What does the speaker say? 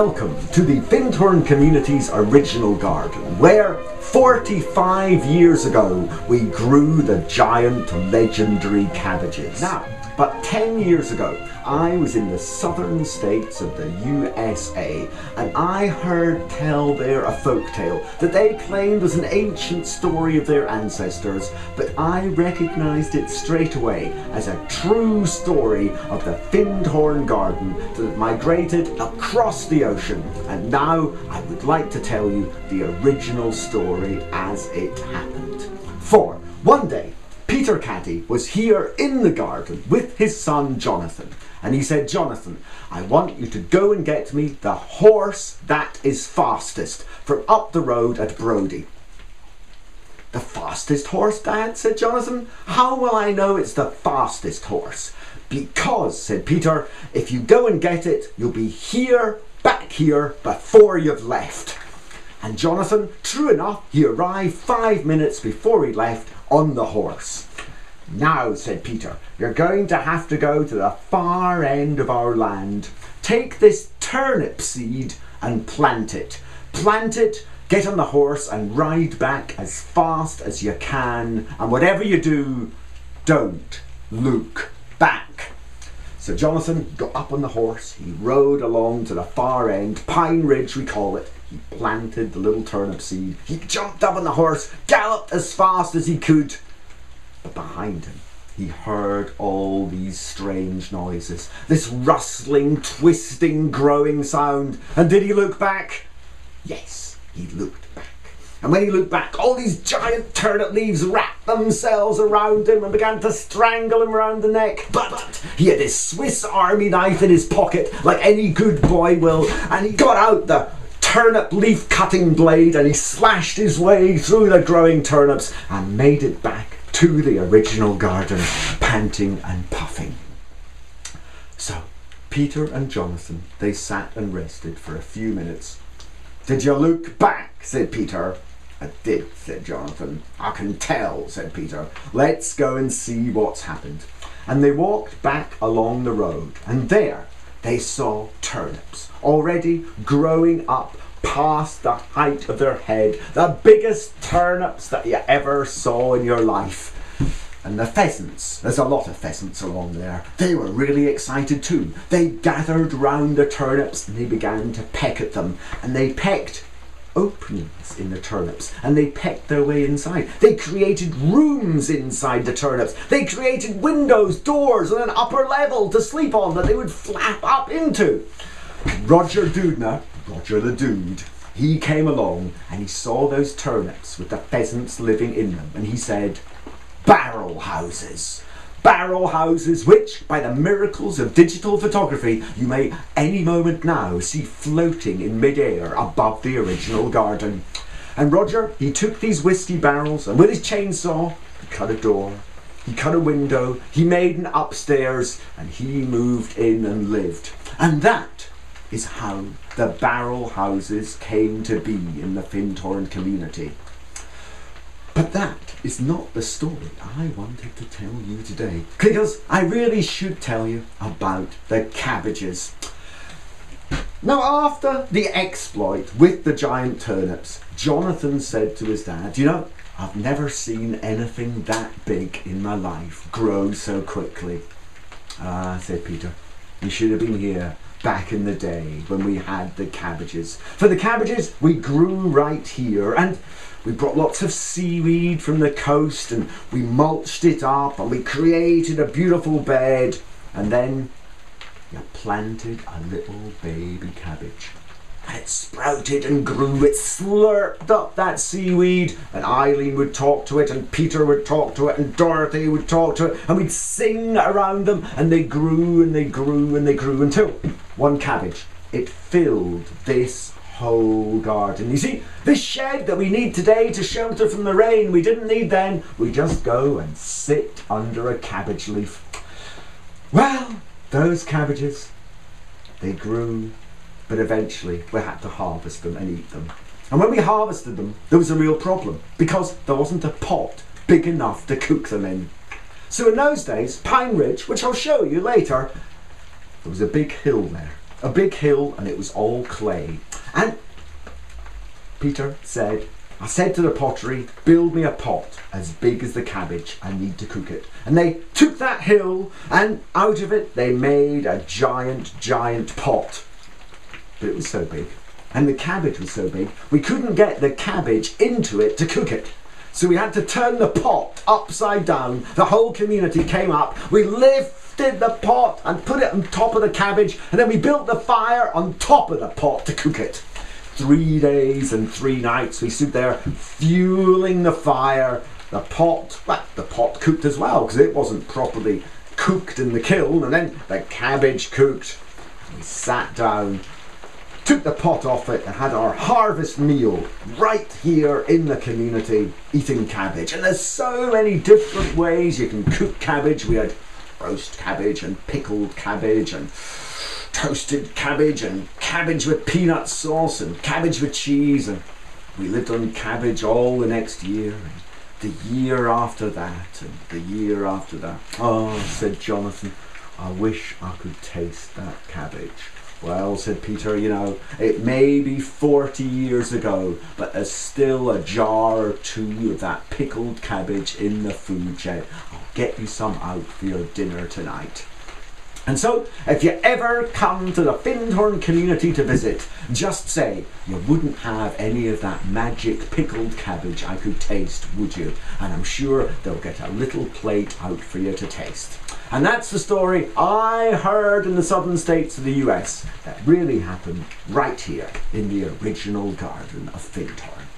welcome to the Findhorn Community's original garden, where 45 years ago we grew the giant legendary cabbages. Now, but 10 years ago, I was in the southern states of the USA and I heard tell there a folk tale that they claimed was an ancient story of their ancestors, but I recognized it straight away as a true story of the Findhorn Garden that migrated across the ocean. And now I would like to tell you the original story as it happened. For one day, Peter Caddy was here in the garden with his son Jonathan. And he said, Jonathan, I want you to go and get me the horse that is fastest from up the road at Brodie. The fastest horse, Dad? said Jonathan. How will I know it's the fastest horse? Because, said Peter, if you go and get it, you'll be here, back here, before you've left. And Jonathan, true enough, he arrived five minutes before he left on the horse. Now, said Peter, you're going to have to go to the far end of our land. Take this turnip seed and plant it. Plant it, get on the horse and ride back as fast as you can. And whatever you do, don't look back. So Jonathan got up on the horse, he rode along to the far end, Pine Ridge we call it. He planted the little turnip seed. He jumped up on the horse, galloped as fast as he could. But behind him, he heard all these strange noises, this rustling, twisting, growing sound. And did he look back? Yes, he looked back. And when he looked back, all these giant turnip leaves wrapped themselves around him and began to strangle him around the neck. But he had his Swiss army knife in his pocket, like any good boy will, and he got out the turnip leaf cutting blade and he slashed his way through the growing turnips and made it back to the original garden, panting and puffing. So, Peter and Jonathan, they sat and rested for a few minutes. Did you look back? said Peter. I did, said Jonathan. I can tell, said Peter. Let's go and see what's happened. And they walked back along the road, and there they saw turnips already growing up past the height of their head, the biggest turnips that you ever saw in your life. And the pheasants, there's a lot of pheasants along there, they were really excited too. They gathered round the turnips and they began to peck at them. And they pecked openings in the turnips and they pecked their way inside. They created rooms inside the turnips. They created windows, doors, and an upper level to sleep on that they would flap up into. Roger Doudna, Roger the Dude, he came along and he saw those turnips with the pheasants living in them and he said, barrel houses. Barrel houses, which, by the miracles of digital photography, you may any moment now see floating in midair above the original garden. And Roger, he took these whiskey barrels and with his chainsaw, he cut a door, he cut a window, he made an upstairs, and he moved in and lived. And that is how the barrel houses came to be in the Findhorn community. But that is not the story I wanted to tell you today, because I really should tell you about the cabbages. Now, after the exploit with the giant turnips, Jonathan said to his dad, You know, I've never seen anything that big in my life grow so quickly. Ah, said Peter, you should have been here back in the day when we had the cabbages. For the cabbages, we grew right here and we brought lots of seaweed from the coast and we mulched it up and we created a beautiful bed and then you planted a little baby cabbage. And it sprouted and grew, it slurped up that seaweed, and Eileen would talk to it, and Peter would talk to it, and Dorothy would talk to it, and we'd sing around them, and they grew and they grew and they grew until one cabbage, it filled this whole garden. You see, this shed that we need today to shelter from the rain, we didn't need then. We just go and sit under a cabbage leaf. Well, those cabbages, they grew but eventually we had to harvest them and eat them. And when we harvested them, there was a real problem because there wasn't a pot big enough to cook them in. So in those days, Pine Ridge, which I'll show you later, there was a big hill there. a big hill and it was all clay. And Peter said, I said to the pottery, build me a pot as big as the cabbage. I need to cook it. And they took that hill and out of it they made a giant, giant pot. But it was so big. And the cabbage was so big, we couldn't get the cabbage into it to cook it. So we had to turn the pot upside down. The whole community came up. We lifted the pot and put it on top of the cabbage, and then we built the fire on top of the pot to cook it three days and three nights. We stood there fueling the fire. The pot, well, the pot cooked as well because it wasn't properly cooked in the kiln, and then the cabbage cooked. We sat down, took the pot off it, and had our harvest meal right here in the community eating cabbage. And there's so many different ways you can cook cabbage. We had roast cabbage and pickled cabbage and toasted cabbage and cabbage with peanut sauce and cabbage with cheese and we lived on cabbage all the next year and the year after that and the year after that. Oh, said Jonathan, I wish I could taste that cabbage. Well, said Peter, you know, it may be 40 years ago, but there's still a jar or two of that pickled cabbage in the food shed. I'll get you some out for your dinner tonight. And so, if you ever come to the Findhorn community to visit, just say you wouldn't have any of that magic pickled cabbage I could taste, would you? And I'm sure they'll get a little plate out for you to taste. And that's the story I heard in the southern states of the US that really happened right here in the original garden of Findhorn.